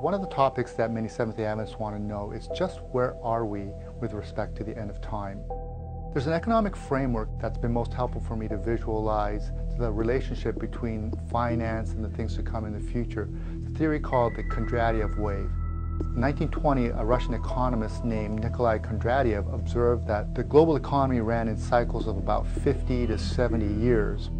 One of the topics that many Seventh-day Adventists want to know is just where are we with respect to the end of time? There's an economic framework that's been most helpful for me to visualize the relationship between finance and the things to come in the future. It's a theory called the Kondratiev wave. In 1920, a Russian economist named Nikolai Kondratiev observed that the global economy ran in cycles of about 50 to 70 years.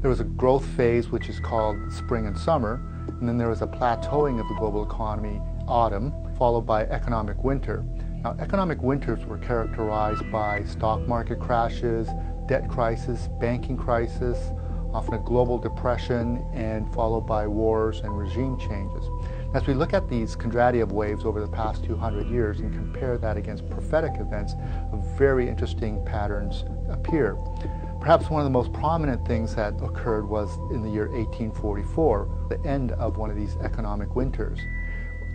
There was a growth phase, which is called spring and summer, and then there was a plateauing of the global economy, autumn, followed by economic winter. Now, economic winters were characterized by stock market crashes, debt crisis, banking crisis, often a global depression, and followed by wars and regime changes. As we look at these Kondratiev waves over the past 200 years and compare that against prophetic events, very interesting patterns appear. Perhaps one of the most prominent things that occurred was in the year 1844, the end of one of these economic winters.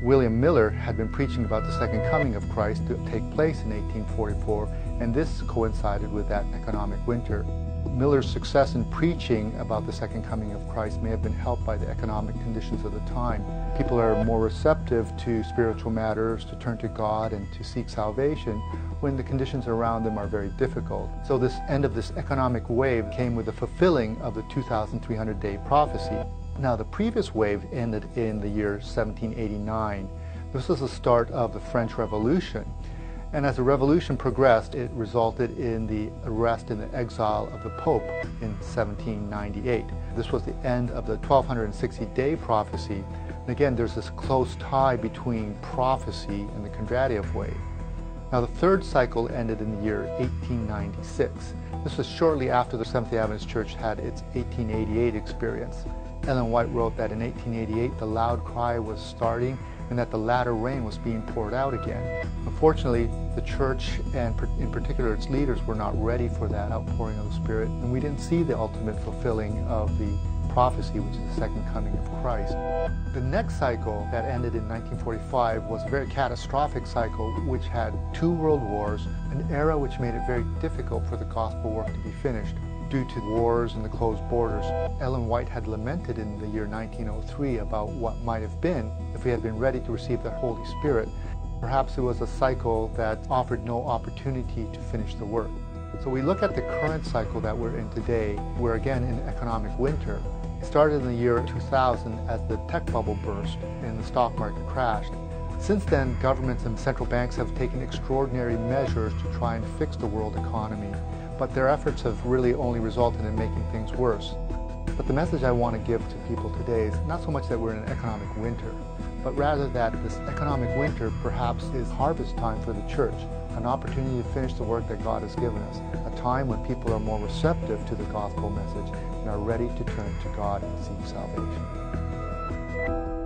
William Miller had been preaching about the second coming of Christ to take place in 1844, and this coincided with that economic winter. Miller's success in preaching about the second coming of Christ may have been helped by the economic conditions of the time. People are more receptive to spiritual matters, to turn to God and to seek salvation when the conditions around them are very difficult. So this end of this economic wave came with the fulfilling of the 2,300 day prophecy. Now, the previous wave ended in the year 1789. This was the start of the French Revolution. And as the revolution progressed, it resulted in the arrest and the exile of the Pope in 1798. This was the end of the 1260 day prophecy. And again, there's this close tie between prophecy and the Kondratiev wave. Now, the third cycle ended in the year 1896. This was shortly after the Seventh-day Adventist Church had its 1888 experience. Ellen White wrote that in 1888 the loud cry was starting and that the latter rain was being poured out again. Unfortunately, the church and in particular its leaders were not ready for that outpouring of the Spirit, and we didn't see the ultimate fulfilling of the prophecy, which is the second coming of Christ. The next cycle that ended in 1945 was a very catastrophic cycle which had two world wars, an era which made it very difficult for the gospel work to be finished due to wars and the closed borders. Ellen White had lamented in the year 1903 about what might have been if we had been ready to receive the Holy Spirit. Perhaps it was a cycle that offered no opportunity to finish the work. So we look at the current cycle that we're in today. We're again in economic winter. It started in the year 2000 as the tech bubble burst and the stock market crashed. Since then, governments and central banks have taken extraordinary measures to try and fix the world economy but their efforts have really only resulted in making things worse. But the message I want to give to people today is not so much that we're in an economic winter, but rather that this economic winter perhaps is harvest time for the church, an opportunity to finish the work that God has given us, a time when people are more receptive to the gospel message and are ready to turn to God and seek salvation.